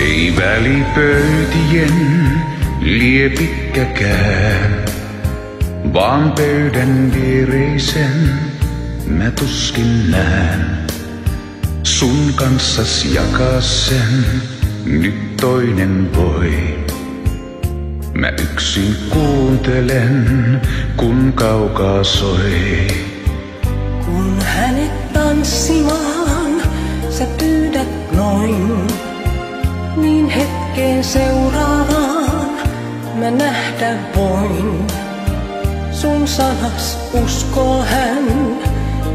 Ei välipöytien liepikkäkään, vaan pöydän viereisen mä tuskin näen. Sun kanssas jakaa sen, nyt toinen voi. Mä yksin kuuntelen, kun kaukaa soi. Kun hänet tanssimaan sä pyydät noin, seuraavaan mä nähdä voin. Sun sanas uskoo hän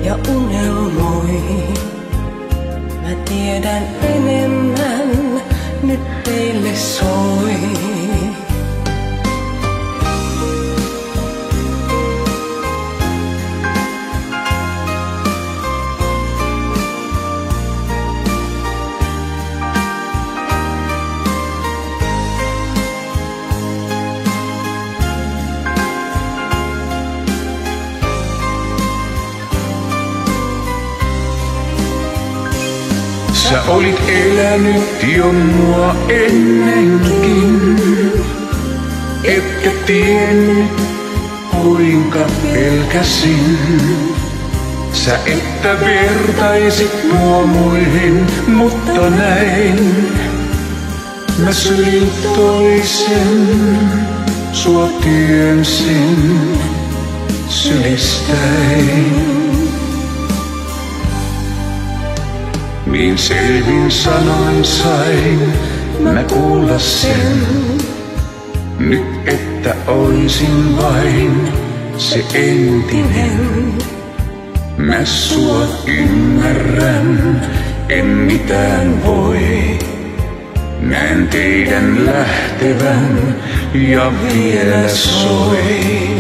ja unelmoi. Mä tiedän enemmän, nyt teille soi. Sä olit elänyt jo mua ennenkin, etkä tiennyt kuinka pelkäsin. Sä että vertaisit mua muihin, mutta näin. Mä sylin toisen, sua työnsin sylistäin. Niin selvin sanoin sain mä kuulla sen. Nyt että oisin vain se entinen. Mä sua ymmärrän, en mitään voi. Näen teidän lähtevän ja vielä soi.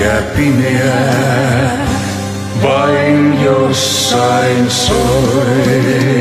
Ja pimeä, vain jossain soi.